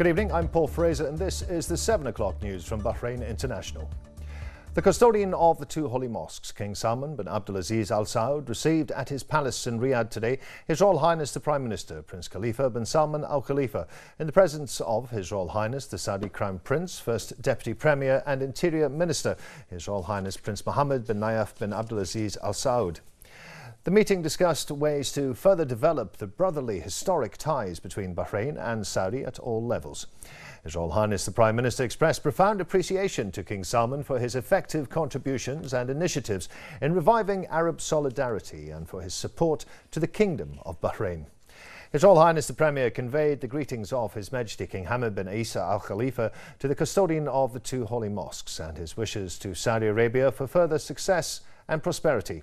Good evening, I'm Paul Fraser, and this is the 7 o'clock news from Bahrain International. The custodian of the two holy mosques, King Salman bin Abdulaziz Al Saud, received at his palace in Riyadh today His Royal Highness the Prime Minister, Prince Khalifa bin Salman Al Khalifa, in the presence of His Royal Highness the Saudi Crown Prince, First Deputy Premier and Interior Minister, His Royal Highness Prince Mohammed bin Nayef bin Abdulaziz Al Saud. The meeting discussed ways to further develop the brotherly historic ties between Bahrain and Saudi at all levels. His Royal Highness the Prime Minister expressed profound appreciation to King Salman for his effective contributions and initiatives in reviving Arab solidarity and for his support to the Kingdom of Bahrain. His Royal Highness the Premier conveyed the greetings of His Majesty King Hamad bin Isa Al Khalifa to the custodian of the two holy mosques and his wishes to Saudi Arabia for further success and prosperity.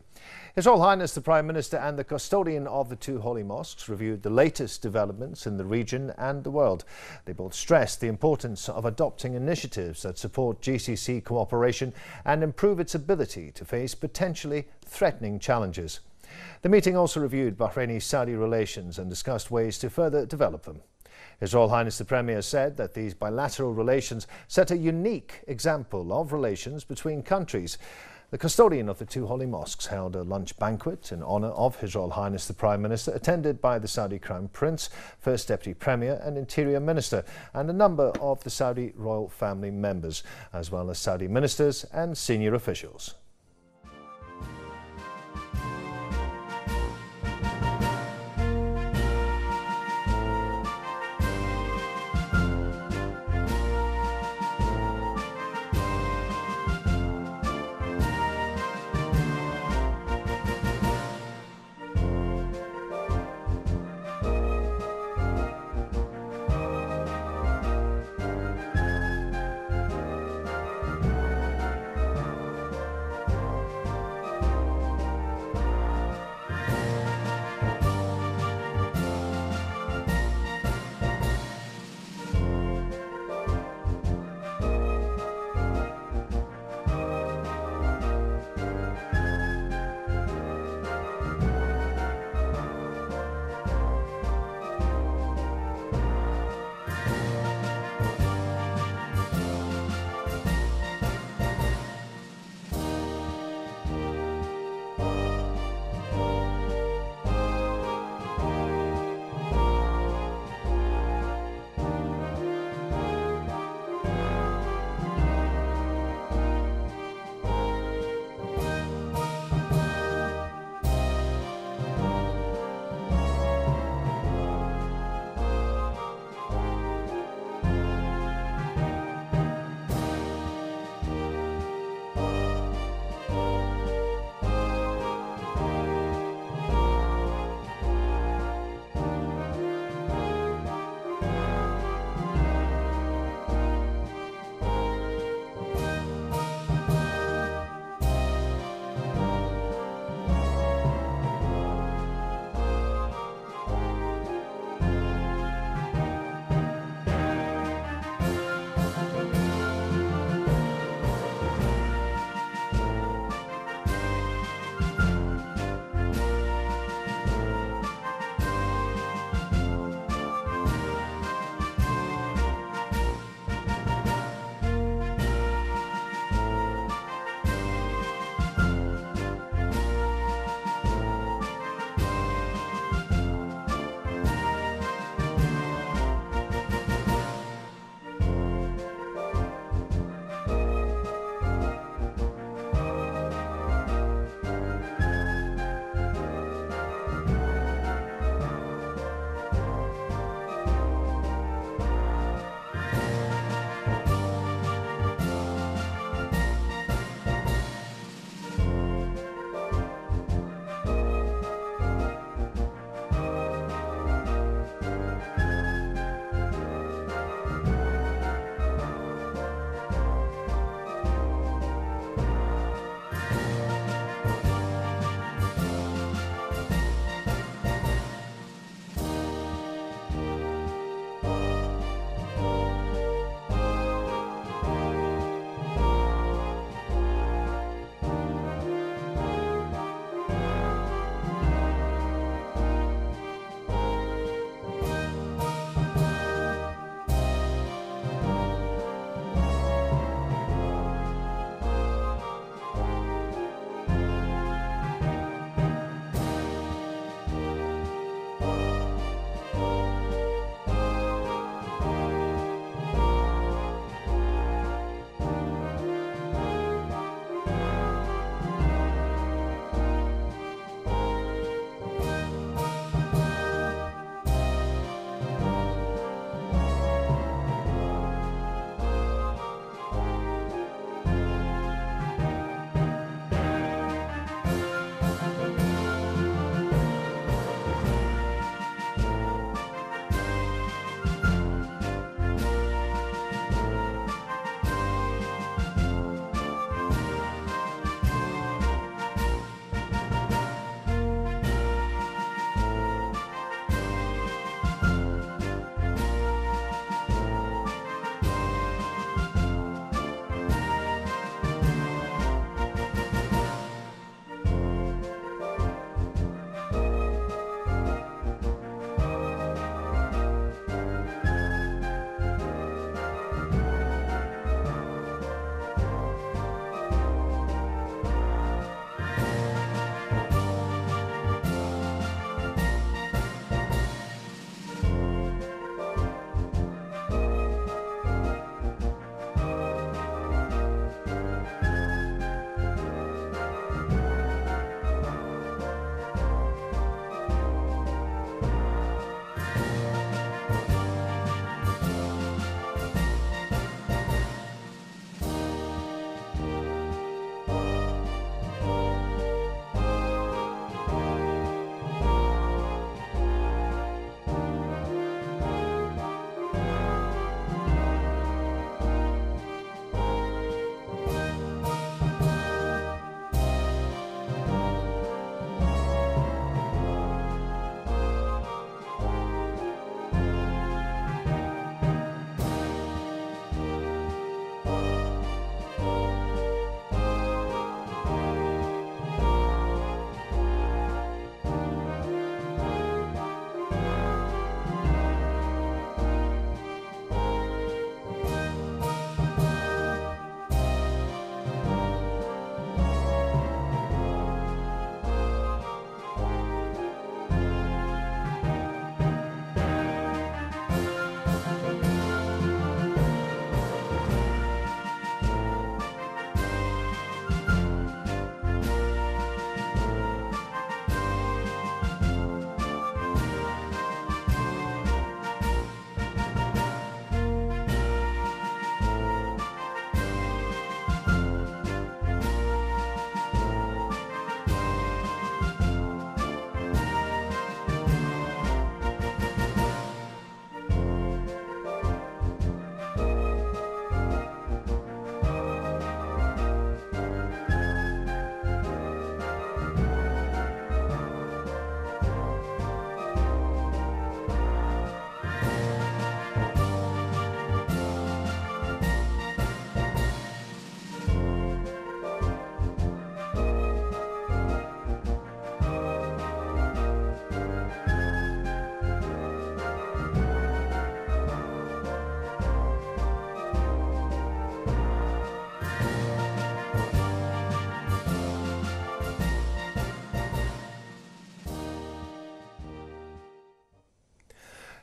His Royal Highness the Prime Minister and the custodian of the two holy mosques reviewed the latest developments in the region and the world. They both stressed the importance of adopting initiatives that support GCC cooperation and improve its ability to face potentially threatening challenges. The meeting also reviewed Bahraini-Saudi relations and discussed ways to further develop them. His Royal Highness the Premier said that these bilateral relations set a unique example of relations between countries. The custodian of the two holy mosques held a lunch banquet in honour of His Royal Highness the Prime Minister, attended by the Saudi Crown Prince, First Deputy Premier and Interior Minister, and a number of the Saudi royal family members, as well as Saudi ministers and senior officials.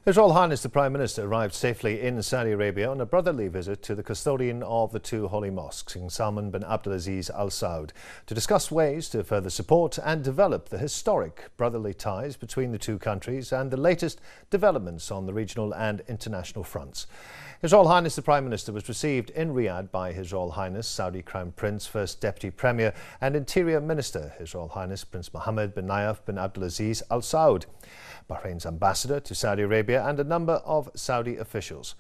His Royal Highness the Prime Minister arrived safely in Saudi Arabia on a brotherly visit to the custodian of the two holy mosques, King Salman bin Abdulaziz Al Saud, to discuss ways to further support and develop the historic brotherly ties between the two countries and the latest developments on the regional and international fronts. His Royal Highness the Prime Minister was received in Riyadh by His Royal Highness Saudi Crown Prince, First Deputy Premier and Interior Minister, His Royal Highness Prince Mohammed bin Nayef bin Abdulaziz Al Saud. Bahrain's ambassador to Saudi Arabia, and a number of Saudi officials.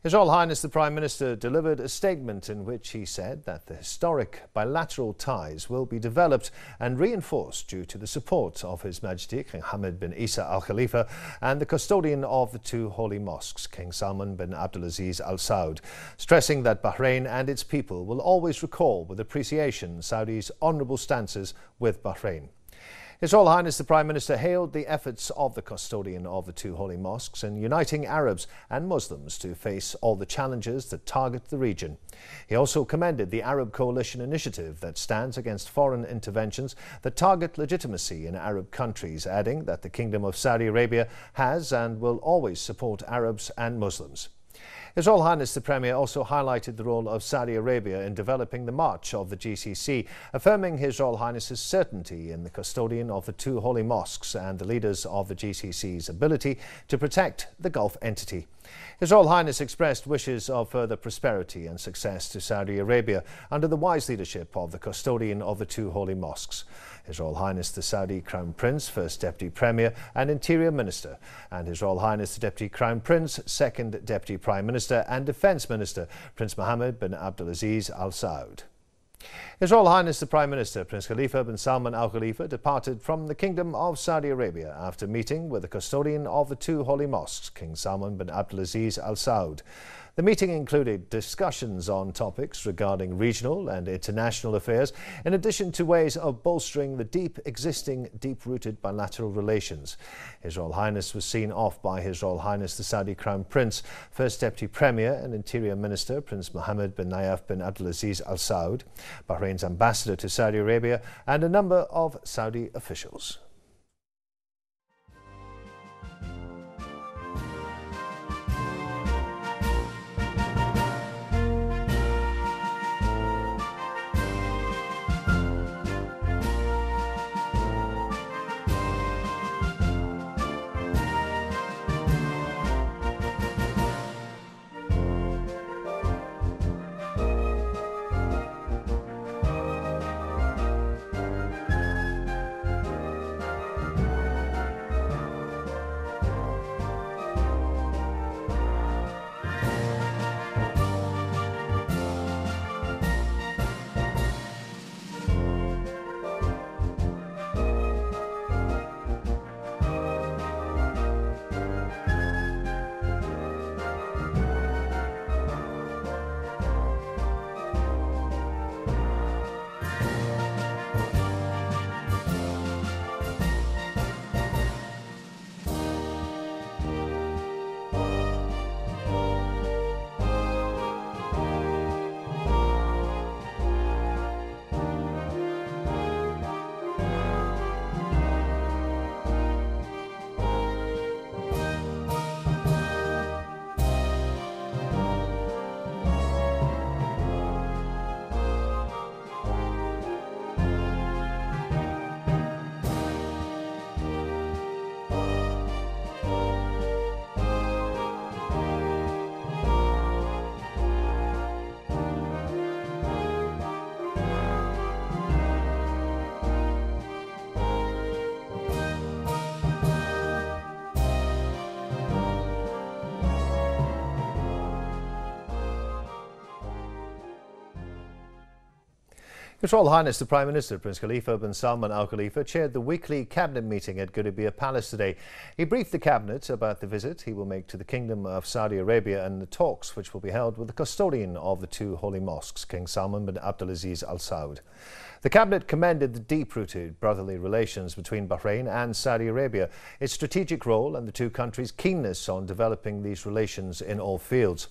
His Royal Highness the Prime Minister delivered a statement in which he said that the historic bilateral ties will be developed and reinforced due to the support of His Majesty King Hamad bin Isa Al Khalifa and the custodian of the two holy mosques, King Salman bin Abdulaziz Al Saud, stressing that Bahrain and its people will always recall with appreciation Saudi's honourable stances with Bahrain. His Royal Highness the Prime Minister hailed the efforts of the custodian of the two holy mosques in uniting Arabs and Muslims to face all the challenges that target the region. He also commended the Arab Coalition initiative that stands against foreign interventions that target legitimacy in Arab countries, adding that the Kingdom of Saudi Arabia has and will always support Arabs and Muslims. His Royal Highness the Premier also highlighted the role of Saudi Arabia in developing the march of the GCC, affirming His Royal Highness's certainty in the custodian of the two holy mosques and the leaders of the GCC's ability to protect the Gulf entity. His Royal Highness expressed wishes of further prosperity and success to Saudi Arabia under the wise leadership of the custodian of the two holy mosques. His Royal Highness the Saudi Crown Prince, First Deputy Premier and Interior Minister, and His Royal Highness the Deputy Crown Prince, Second Deputy Prime Minister and Defence Minister, Prince Mohammed bin Abdulaziz Al Saud. His Royal Highness the Prime Minister, Prince Khalifa bin Salman Al Khalifa, departed from the Kingdom of Saudi Arabia after meeting with the custodian of the two holy mosques, King Salman bin Abdulaziz Al Saud. The meeting included discussions on topics regarding regional and international affairs, in addition to ways of bolstering the deep existing, deep-rooted bilateral relations. His Royal Highness was seen off by His Royal Highness the Saudi Crown Prince, First Deputy Premier and Interior Minister Prince Mohammed bin Nayef bin Abdulaziz Al Saud, Bahrain's ambassador to Saudi Arabia, and a number of Saudi officials. His Royal Highness the Prime Minister Prince Khalifa bin Salman Al Khalifa chaired the weekly cabinet meeting at Gudaibiya Palace today. He briefed the cabinet about the visit he will make to the Kingdom of Saudi Arabia and the talks which will be held with the custodian of the two holy mosques, King Salman bin Abdulaziz Al Saud. The cabinet commended the deep-rooted brotherly relations between Bahrain and Saudi Arabia, its strategic role and the two countries' keenness on developing these relations in all fields.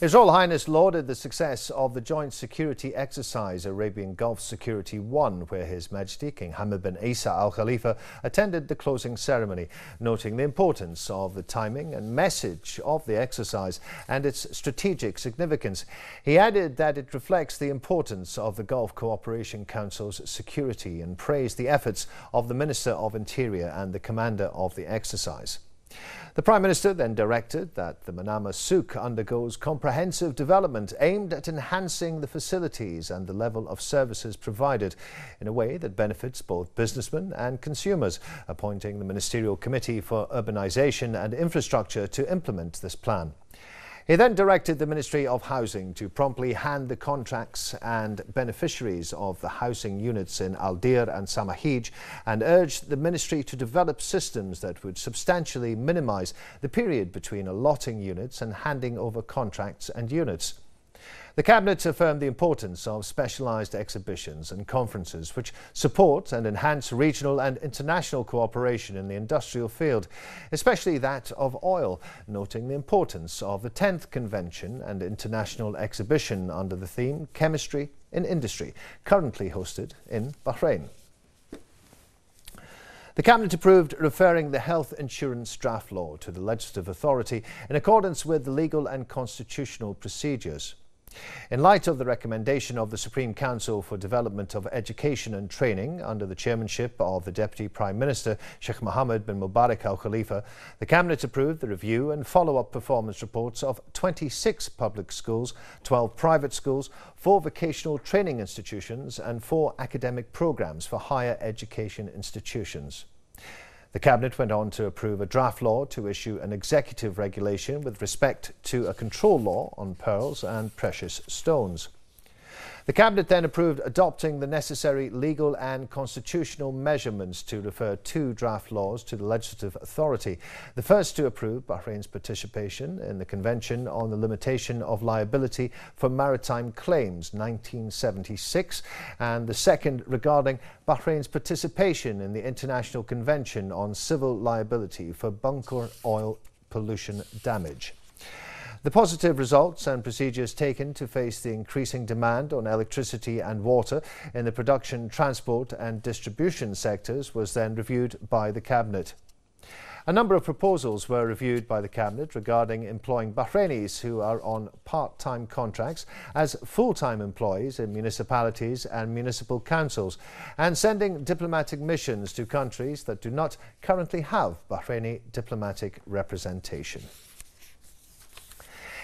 His Royal Highness lauded the success of the joint security exercise Arabian Gulf Security One, where His Majesty King Hamad bin Isa Al Khalifa attended the closing ceremony, noting the importance of the timing and message of the exercise and its strategic significance. He added that it reflects the importance of the Gulf Cooperation Council's security and praised the efforts of the Minister of Interior and the commander of the exercise. The Prime Minister then directed that the Manama Souk undergoes comprehensive development aimed at enhancing the facilities and the level of services provided in a way that benefits both businessmen and consumers, appointing the Ministerial Committee for Urbanisation and Infrastructure to implement this plan. He then directed the Ministry of Housing to promptly hand the contracts and beneficiaries of the housing units in Aldir and Samahij and urged the Ministry to develop systems that would substantially minimise the period between allotting units and handing over contracts and units. The Cabinet affirmed the importance of specialised exhibitions and conferences which support and enhance regional and international cooperation in the industrial field, especially that of oil, noting the importance of the 10th Convention and International Exhibition under the theme Chemistry in Industry, currently hosted in Bahrain. The Cabinet approved referring the health insurance draft law to the Legislative Authority in accordance with the legal and constitutional procedures. In light of the recommendation of the Supreme Council for Development of Education and Training under the chairmanship of the Deputy Prime Minister Sheikh Mohammed bin Mubarak Al Khalifa, the Cabinet approved the review and follow up performance reports of 26 public schools, 12 private schools, four vocational training institutions, and four academic programs for higher education institutions. The Cabinet went on to approve a draft law to issue an executive regulation with respect to a control law on pearls and precious stones. The Cabinet then approved adopting the necessary legal and constitutional measurements to refer two draft laws to the legislative authority. The first to approve Bahrain's participation in the Convention on the Limitation of Liability for Maritime Claims 1976, and the second regarding Bahrain's participation in the International Convention on Civil Liability for Bunker Oil Pollution Damage. The positive results and procedures taken to face the increasing demand on electricity and water in the production, transport and distribution sectors was then reviewed by the Cabinet. A number of proposals were reviewed by the Cabinet regarding employing Bahrainis who are on part-time contracts as full-time employees in municipalities and municipal councils and sending diplomatic missions to countries that do not currently have Bahraini diplomatic representation.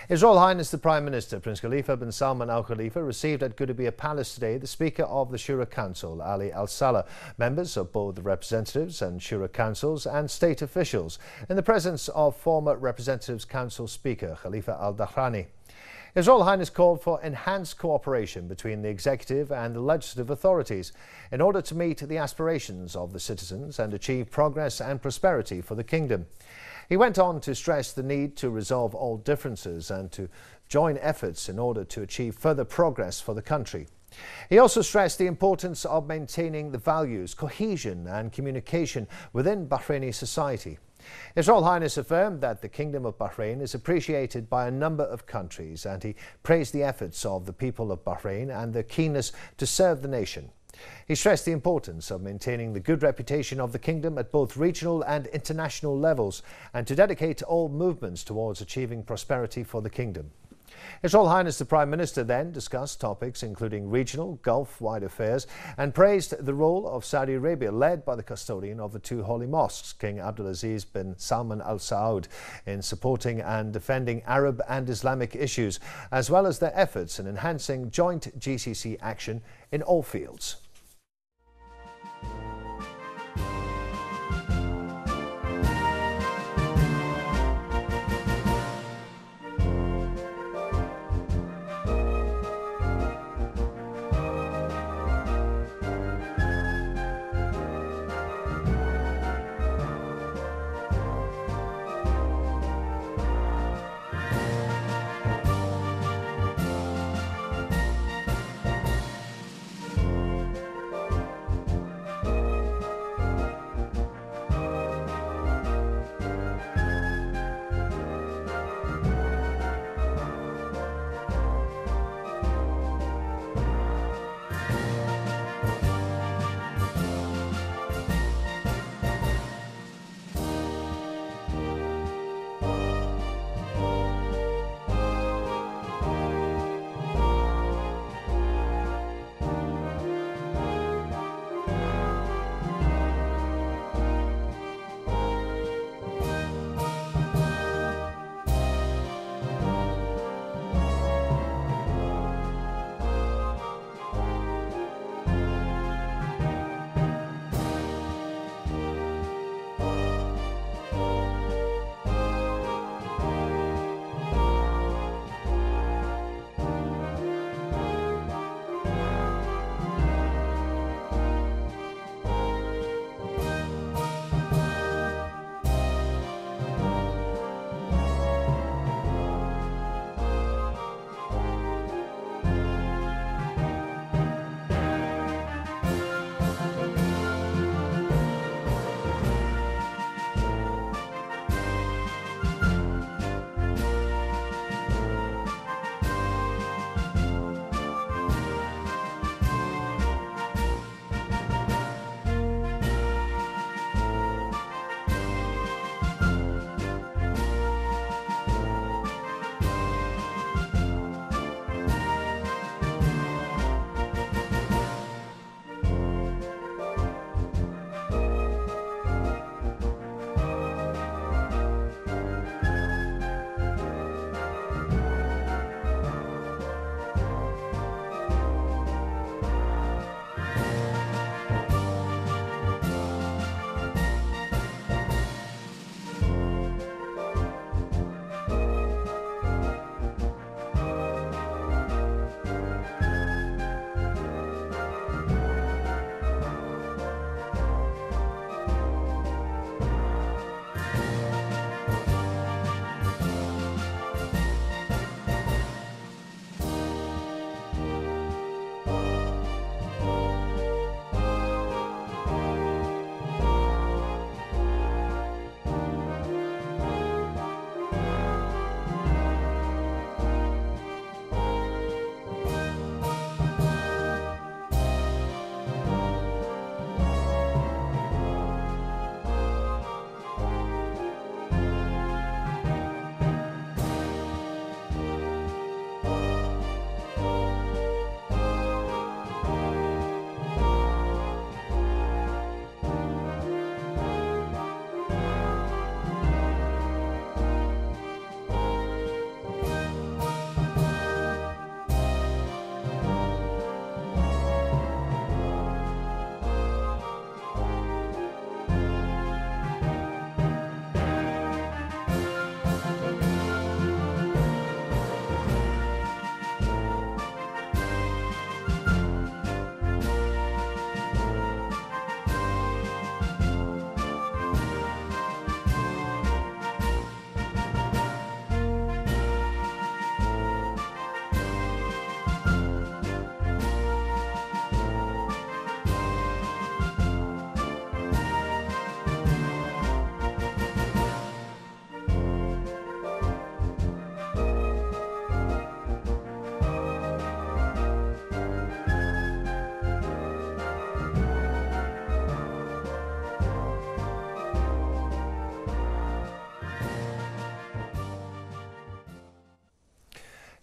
His Royal Highness the Prime Minister, Prince Khalifa bin Salman Al Khalifa, received at Gudaibiya Palace today the Speaker of the Shura Council, Ali Al Saleh, members of both the Representatives and Shura Councils, and state officials, in the presence of former Representatives Council Speaker Khalifa Al Dahrani. His Royal Highness called for enhanced cooperation between the executive and the legislative authorities in order to meet the aspirations of the citizens and achieve progress and prosperity for the kingdom. He went on to stress the need to resolve all differences and to join efforts in order to achieve further progress for the country. He also stressed the importance of maintaining the values, cohesion and communication within Bahraini society. His Royal Highness affirmed that the Kingdom of Bahrain is appreciated by a number of countries and he praised the efforts of the people of Bahrain and their keenness to serve the nation. He stressed the importance of maintaining the good reputation of the kingdom at both regional and international levels and to dedicate all movements towards achieving prosperity for the kingdom. His Royal Highness the Prime Minister then discussed topics including regional, Gulf-wide affairs and praised the role of Saudi Arabia led by the custodian of the two holy mosques, King Abdulaziz bin Salman Al Saud, in supporting and defending Arab and Islamic issues, as well as their efforts in enhancing joint GCC action in all fields.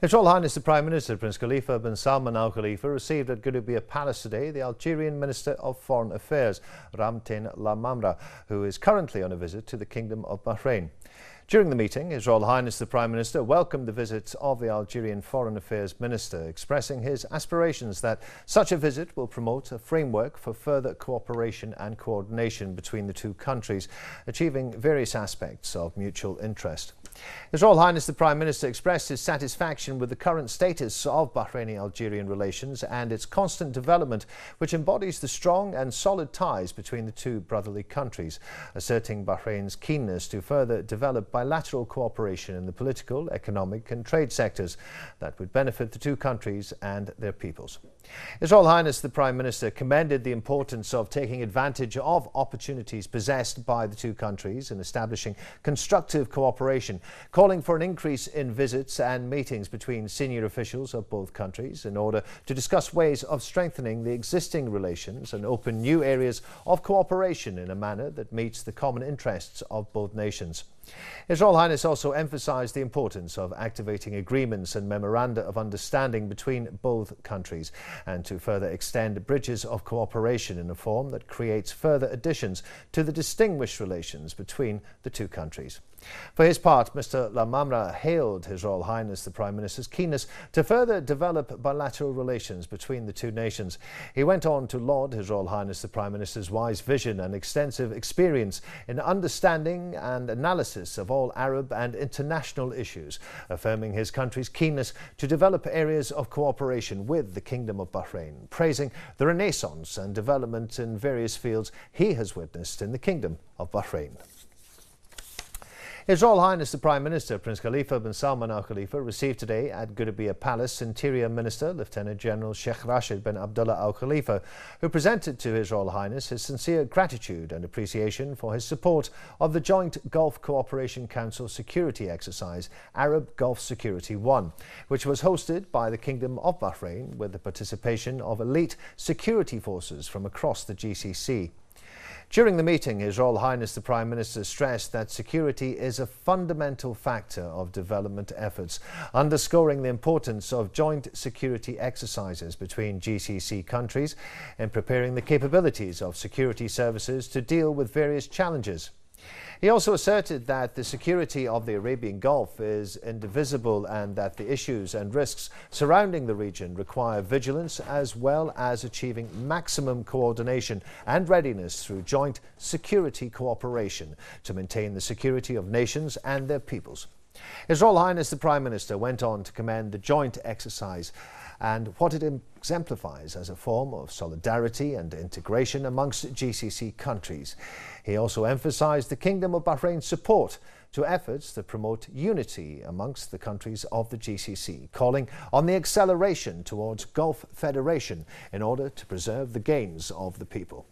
His Royal Highness the Prime Minister Prince Khalifa bin Salman Al Khalifa received at Gudaibiya Palace today the Algerian Minister of Foreign Affairs, Ramtane Lamamra, who is currently on a visit to the Kingdom of Bahrain. During the meeting, His Royal Highness the Prime Minister welcomed the visit of the Algerian Foreign Affairs Minister, expressing his aspirations that such a visit will promote a framework for further cooperation and coordination between the two countries, achieving various aspects of mutual interest. His Royal Highness the Prime Minister expressed his satisfaction with the current status of Bahraini-Algerian relations and its constant development, which embodies the strong and solid ties between the two brotherly countries, asserting Bahrain's keenness to further develop bilateral cooperation in the political, economic and trade sectors that would benefit the two countries and their peoples. His Royal Highness the Prime Minister commended the importance of taking advantage of opportunities possessed by the two countries in establishing constructive cooperation, calling for an increase in visits and meetings between senior officials of both countries in order to discuss ways of strengthening the existing relations and open new areas of cooperation in a manner that meets the common interests of both nations. His Royal Highness also emphasised the importance of activating agreements and memoranda of understanding between both countries and to further extend bridges of cooperation in a form that creates further additions to the distinguished relations between the two countries. For his part, Mr. Lamamra hailed His Royal Highness the Prime Minister's keenness to further develop bilateral relations between the two nations. He went on to laud His Royal Highness the Prime Minister's wise vision and extensive experience in understanding and analysis of all Arab and international issues, affirming his country's keenness to develop areas of cooperation with the Kingdom of Bahrain, praising the renaissance and development in various fields he has witnessed in the Kingdom of Bahrain. His Royal Highness the Prime Minister Prince Khalifa bin Salman Al Khalifa received today at Gudaibiya Palace Interior Minister Lieutenant General Sheikh Rashid bin Abdullah Al Khalifa, who presented to His Royal Highness his sincere gratitude and appreciation for his support of the Joint Gulf Cooperation Council security exercise Arab Gulf Security 1, which was hosted by the Kingdom of Bahrain with the participation of elite security forces from across the GCC. During the meeting, His Royal Highness the Prime Minister stressed that security is a fundamental factor of development efforts, underscoring the importance of joint security exercises between GCC countries in preparing the capabilities of security services to deal with various challenges he also asserted that the security of the Arabian Gulf is indivisible and that the issues and risks surrounding the region require vigilance as well as achieving maximum coordination and readiness through joint security cooperation to maintain the security of nations and their peoples. His Royal Highness the Prime Minister went on to commend the joint exercise and what it exemplifies as a form of solidarity and integration amongst GCC countries. He also emphasized the Kingdom of Bahrain's support to efforts that promote unity amongst the countries of the GCC, calling on the acceleration towards Gulf Federation in order to preserve the gains of the people.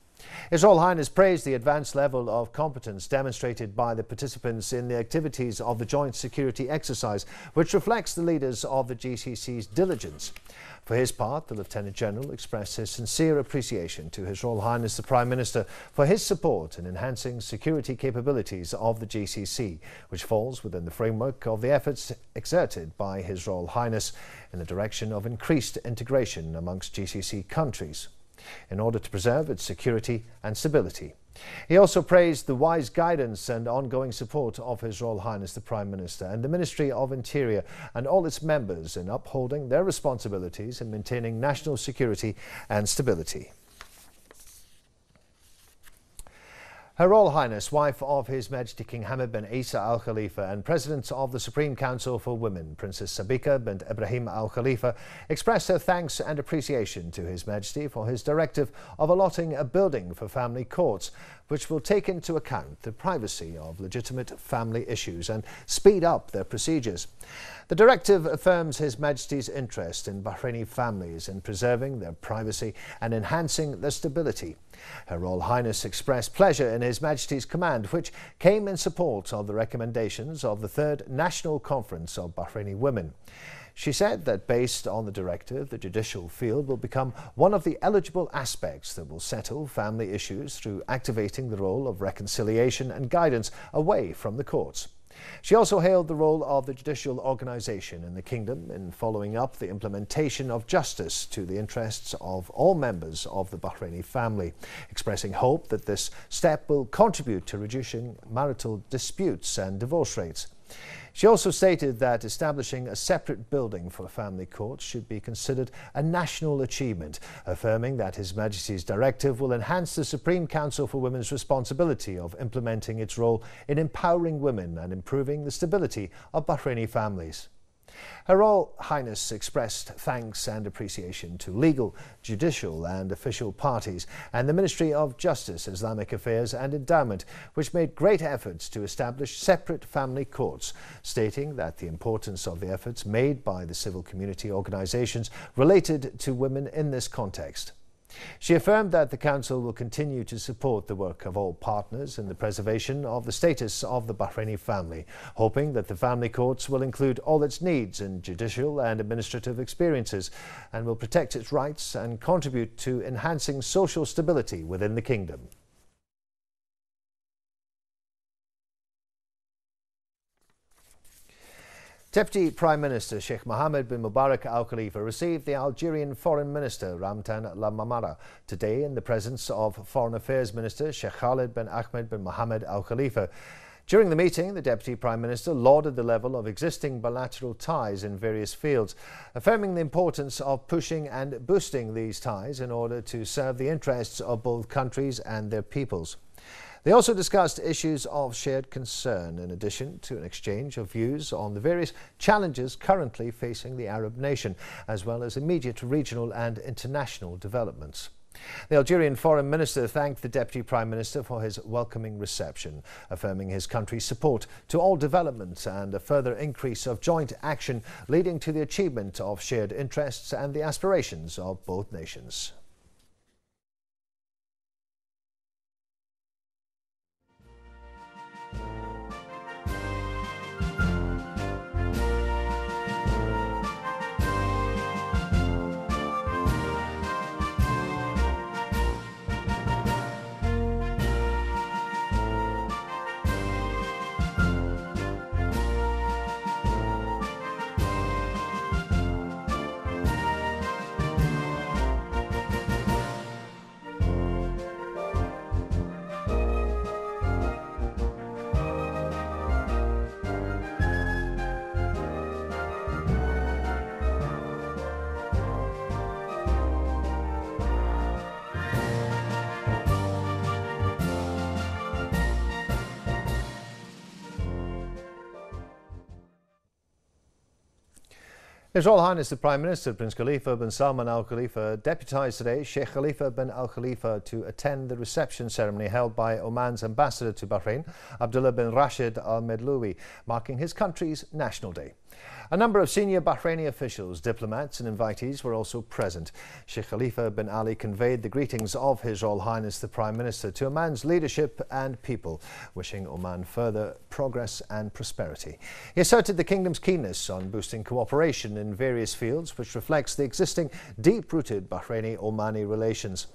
His Royal Highness praised the advanced level of competence demonstrated by the participants in the activities of the joint security exercise, which reflects the leaders of the GCC's diligence. For his part, the Lieutenant General expressed his sincere appreciation to His Royal Highness the Prime Minister for his support in enhancing security capabilities of the GCC, which falls within the framework of the efforts exerted by His Royal Highness in the direction of increased integration amongst GCC countries in order to preserve its security and stability. He also praised the wise guidance and ongoing support of His Royal Highness the Prime Minister and the Ministry of Interior and all its members in upholding their responsibilities in maintaining national security and stability. Her Royal Highness, wife of His Majesty King Hamad bin Isa Al Khalifa and President of the Supreme Council for Women, Princess Sabika bint Ibrahim Al Khalifa, expressed her thanks and appreciation to His Majesty for his directive of allotting a building for family courts, which will take into account the privacy of legitimate family issues and speed up their procedures. The directive affirms His Majesty's interest in Bahraini families in preserving their privacy and enhancing their stability. Her Royal Highness expressed pleasure in His Majesty's command, which came in support of the recommendations of the Third National Conference of Bahraini Women. She said that based on the directive, the judicial field will become one of the eligible aspects that will settle family issues through activating the role of reconciliation and guidance away from the courts. She also hailed the role of the judicial organisation in the kingdom in following up the implementation of justice to the interests of all members of the Bahraini family, expressing hope that this step will contribute to reducing marital disputes and divorce rates. She also stated that establishing a separate building for family courts should be considered a national achievement, affirming that His Majesty's directive will enhance the Supreme Council for Women's responsibility of implementing its role in empowering women and improving the stability of Bahraini families. Her Royal Highness expressed thanks and appreciation to legal, judicial and official parties and the Ministry of Justice, Islamic Affairs and Endowment, which made great efforts to establish separate family courts, stating that the importance of the efforts made by the civil community organisations related to women in this context. She affirmed that the Council will continue to support the work of all partners in the preservation of the status of the Bahraini family, hoping that the family courts will include all its needs in judicial and administrative experiences and will protect its rights and contribute to enhancing social stability within the kingdom. Deputy Prime Minister Sheikh Mohammed bin Mubarak Al Khalifa received the Algerian Foreign Minister Ramtane Lamamra today in the presence of Foreign Affairs Minister Sheikh Khalid bin Ahmed bin Mohammed Al Khalifa. During the meeting, the Deputy Prime Minister lauded the level of existing bilateral ties in various fields, affirming the importance of pushing and boosting these ties in order to serve the interests of both countries and their peoples. They also discussed issues of shared concern, in addition to an exchange of views on the various challenges currently facing the Arab nation, as well as immediate regional and international developments. The Algerian Foreign Minister thanked the Deputy Prime Minister for his welcoming reception, affirming his country's support to all developments and a further increase of joint action leading to the achievement of shared interests and the aspirations of both nations. His Royal Highness the Prime Minister Prince Khalifa bin Salman Al Khalifa deputised today Sheikh Khalifa bin Al Khalifa to attend the reception ceremony held by Oman's ambassador to Bahrain, Abdullah bin Rashid Al Medloui, marking his country's National Day. A number of senior Bahraini officials, diplomats and invitees were also present. Sheikh Khalifa bin Ali conveyed the greetings of His Royal Highness the Prime Minister to Oman's leadership and people, wishing Oman further progress and prosperity. He asserted the kingdom's keenness on boosting cooperation in various fields, which reflects the existing deep-rooted Bahraini-Omani relations.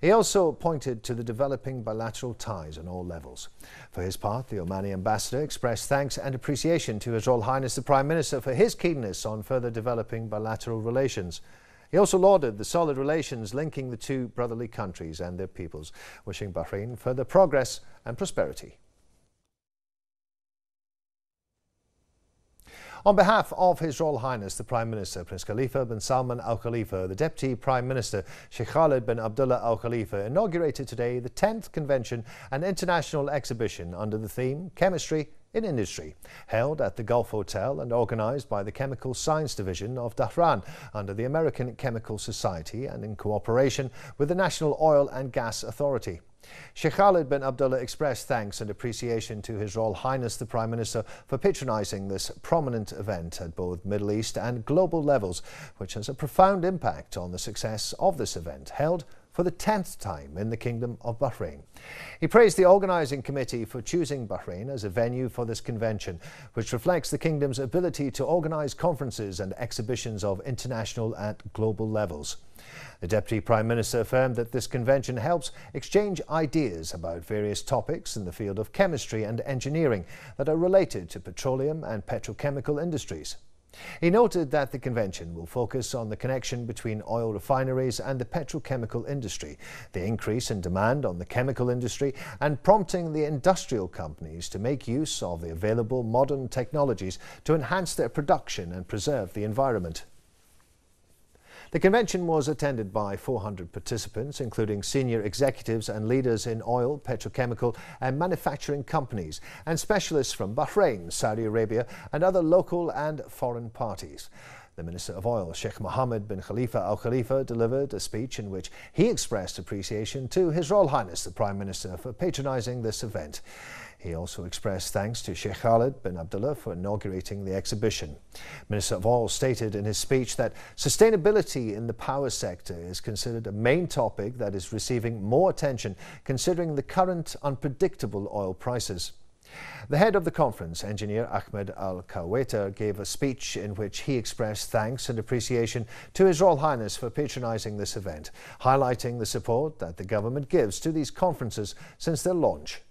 He also pointed to the developing bilateral ties on all levels. For his part, the Omani ambassador expressed thanks and appreciation to His Royal Highness the Prime Minister for his keenness on further developing bilateral relations. He also lauded the solid relations linking the two brotherly countries and their peoples, wishing Bahrain further progress and prosperity. On behalf of His Royal Highness the Prime Minister Prince Khalifa bin Salman Al Khalifa, the Deputy Prime Minister Sheikh Khalid bin Abdullah Al Khalifa inaugurated today the 10th Convention and International Exhibition under the theme Chemistry in Industry, held at the Gulf Hotel and organised by the Chemical Science Division of Dhahran under the American Chemical Society and in cooperation with the National Oil and Gas Authority. Sheikh Khalid bin Abdullah expressed thanks and appreciation to His Royal Highness the Prime Minister for patronising this prominent event at both Middle East and global levels, which has a profound impact on the success of this event held for the 10th time in the Kingdom of Bahrain. He praised the organising committee for choosing Bahrain as a venue for this convention, which reflects the Kingdom's ability to organise conferences and exhibitions of international and global levels. The Deputy Prime Minister affirmed that this convention helps exchange ideas about various topics in the field of chemistry and engineering that are related to petroleum and petrochemical industries. He noted that the convention will focus on the connection between oil refineries and the petrochemical industry, the increase in demand on the chemical industry, and prompting the industrial companies to make use of the available modern technologies to enhance their production and preserve the environment. The convention was attended by 400 participants, including senior executives and leaders in oil, petrochemical and manufacturing companies, and specialists from Bahrain, Saudi Arabia and other local and foreign parties. The Minister of Oil, Sheikh Mohammed bin Khalifa Al Khalifa, delivered a speech in which he expressed appreciation to His Royal Highness the Prime Minister for patronising this event. He also expressed thanks to Sheikh Khalid bin Abdullah for inaugurating the exhibition. Minister of Oil stated in his speech that sustainability in the power sector is considered a main topic that is receiving more attention considering the current unpredictable oil prices. The head of the conference, engineer Ahmed Al Kawater, gave a speech in which he expressed thanks and appreciation to His Royal Highness for patronising this event, highlighting the support that the government gives to these conferences since their launch.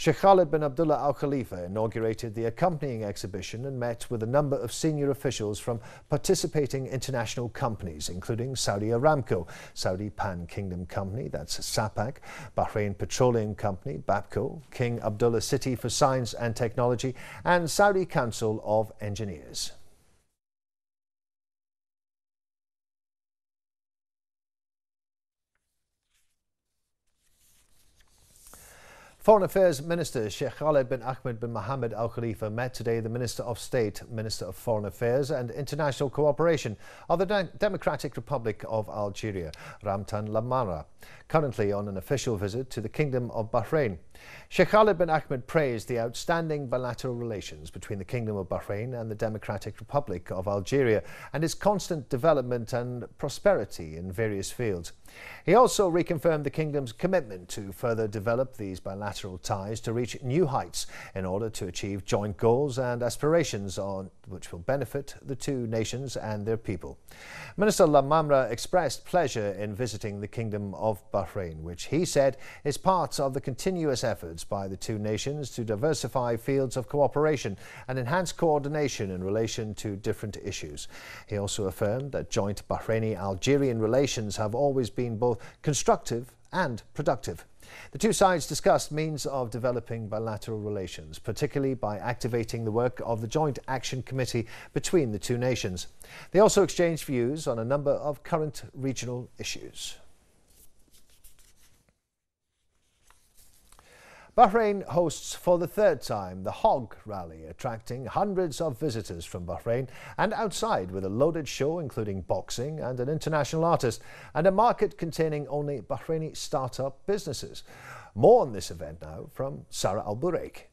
Sheikh Khalid bin Abdullah Al Khalifa inaugurated the accompanying exhibition and met with a number of senior officials from participating international companies, including Saudi Aramco, Saudi Pan Kingdom Company, that's SAPAC, Bahrain Petroleum Company, BAPCO, King Abdullah City for Science and Technology, and Saudi Council of Engineers. Foreign Affairs Minister Sheikh Khalid bin Ahmed bin Mohammed Al Khalifa met today the Minister of State, Minister of Foreign Affairs and International Cooperation of the De Democratic Republic of Algeria, Ramtane Lamamra, currently on an official visit to the Kingdom of Bahrain. Sheikh Khalid bin Ahmed praised the outstanding bilateral relations between the Kingdom of Bahrain and the Democratic Republic of Algeria and its constant development and prosperity in various fields. He also reconfirmed the Kingdom's commitment to further develop these bilateral ties to reach new heights in order to achieve joint goals and aspirations on which will benefit the two nations and their people. Minister Lamamra expressed pleasure in visiting the Kingdom of Bahrain, which he said is part of the continuous efforts by the two nations to diversify fields of cooperation and enhance coordination in relation to different issues. He also affirmed that joint Bahraini-Algerian relations have always been both constructive and productive. The two sides discussed means of developing bilateral relations, particularly by activating the work of the Joint Action Committee between the two nations. They also exchanged views on a number of current regional issues. Bahrain hosts for the third time the Hog Rally, attracting hundreds of visitors from Bahrain and outside with a loaded show including boxing and an international artist and a market containing only Bahraini startup businesses. More on this event now from Sarah Al Buraik.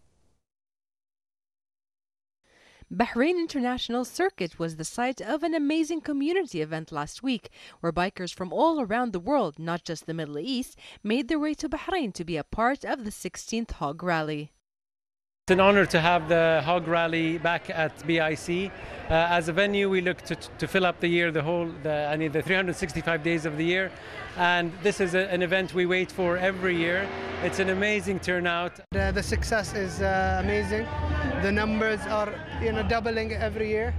Bahrain International Circuit was the site of an amazing community event last week, where bikers from all around the world, not just the Middle East, made their way to Bahrain to be a part of the 16th Hog Rally. It's an honor to have the Hog Rally back at BIC. Uh, as a venue, we look to, to fill up the year, the whole, the, I mean, the 365 days of the year. And this is a, an event we wait for every year. It's an amazing turnout. The, the success is uh, amazing. The numbers are, you know, doubling every year.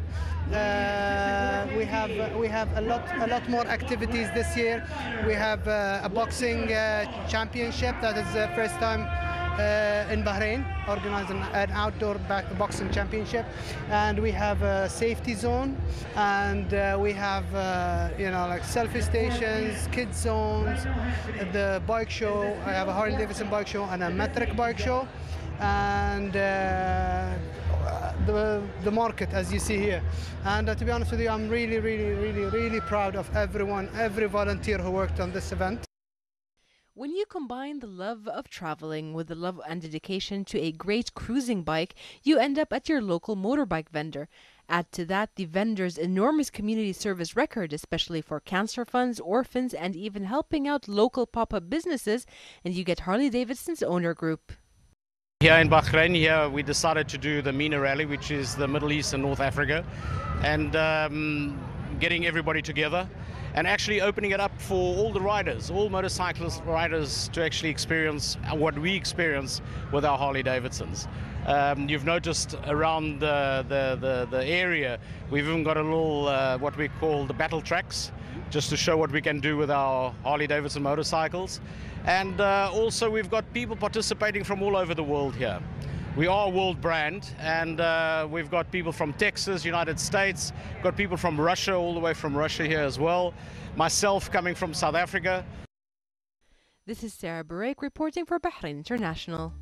Uh, we have we have a lot a lot more activities this year. We have uh, a boxing uh, championship that is the first time uh, in Bahrain, organizing an outdoor boxing championship, and we have a safety zone, and uh, we have uh, you know like selfie stations, kids zones, the bike show. I have a Harley Davidson bike show and a metric bike show, and uh, the, the market as you see here. And uh, to be honest with you, I'm really, really, really, really proud of everyone, every volunteer who worked on this event. When you combine the love of traveling with the love and dedication to a great cruising bike, you end up at your local motorbike vendor. Add to that the vendors' enormous community service record, especially for cancer funds, orphans, and even helping out local pop up businesses, and you get Harley Davidson's owner group. Here in Bahrain, here we decided to do the MENA Rally, which is the Middle East and North Africa, and um, getting everybody together and actually opening it up for all the riders, all motorcyclist riders to actually experience what we experience with our Harley Davidsons. Um, you've noticed around the, the, the, the, area, we've even got a little, uh, what we call the battle tracks, just to show what we can do with our Harley Davidson motorcycles. And uh, also we've got people participating from all over the world here. We are a world brand, and uh, we've got people from Texas, United States, got people from Russia, all the way from Russia here as well. Myself coming from South Africa. This is Sarah Buraik reporting for Bahrain International.